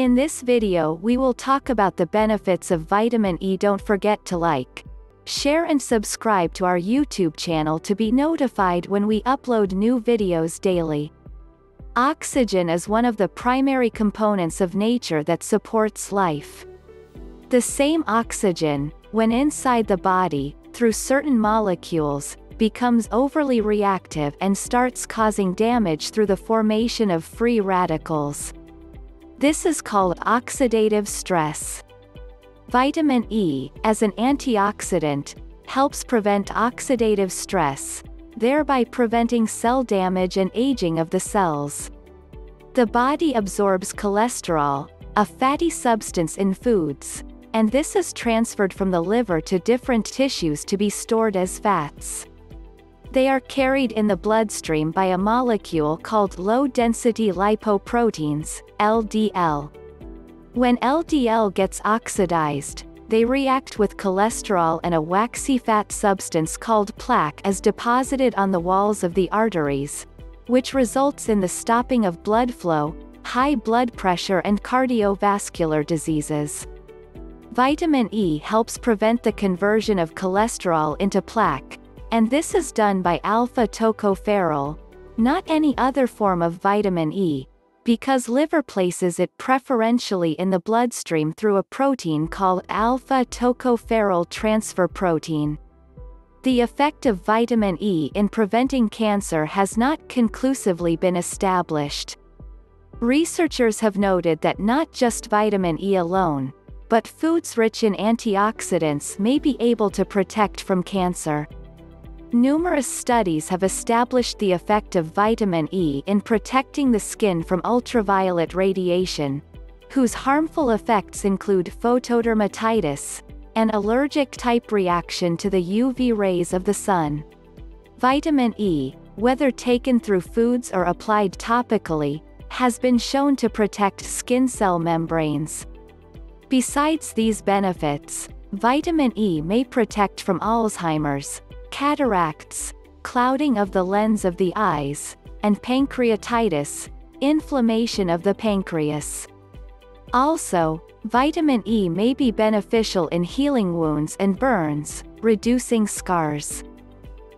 In this video we will talk about the benefits of vitamin E don't forget to like, share and subscribe to our YouTube channel to be notified when we upload new videos daily. Oxygen is one of the primary components of nature that supports life. The same oxygen, when inside the body, through certain molecules, becomes overly reactive and starts causing damage through the formation of free radicals. This is called oxidative stress. Vitamin E, as an antioxidant, helps prevent oxidative stress, thereby preventing cell damage and aging of the cells. The body absorbs cholesterol, a fatty substance in foods, and this is transferred from the liver to different tissues to be stored as fats. They are carried in the bloodstream by a molecule called low-density lipoproteins, LDL. When LDL gets oxidized, they react with cholesterol and a waxy fat substance called plaque as deposited on the walls of the arteries, which results in the stopping of blood flow, high blood pressure and cardiovascular diseases. Vitamin E helps prevent the conversion of cholesterol into plaque, and this is done by alpha-tocopherol, not any other form of vitamin E, because liver places it preferentially in the bloodstream through a protein called alpha-tocopherol transfer protein. The effect of vitamin E in preventing cancer has not conclusively been established. Researchers have noted that not just vitamin E alone, but foods rich in antioxidants may be able to protect from cancer. Numerous studies have established the effect of vitamin E in protecting the skin from ultraviolet radiation, whose harmful effects include photodermatitis, an allergic-type reaction to the UV rays of the sun. Vitamin E, whether taken through foods or applied topically, has been shown to protect skin cell membranes. Besides these benefits, vitamin E may protect from Alzheimer's, cataracts, clouding of the lens of the eyes, and pancreatitis, inflammation of the pancreas. Also, vitamin E may be beneficial in healing wounds and burns, reducing scars.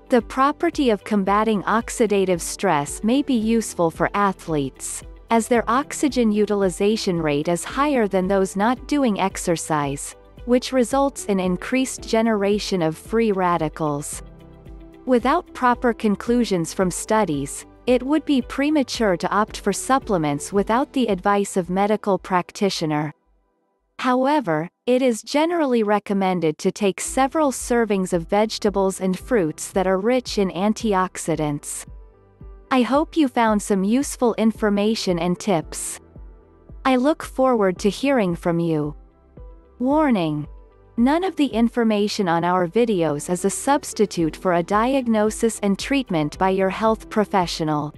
The property of combating oxidative stress may be useful for athletes, as their oxygen utilization rate is higher than those not doing exercise, which results in increased generation of free radicals. Without proper conclusions from studies, it would be premature to opt for supplements without the advice of medical practitioner. However, it is generally recommended to take several servings of vegetables and fruits that are rich in antioxidants. I hope you found some useful information and tips. I look forward to hearing from you. Warning. None of the information on our videos is a substitute for a diagnosis and treatment by your health professional.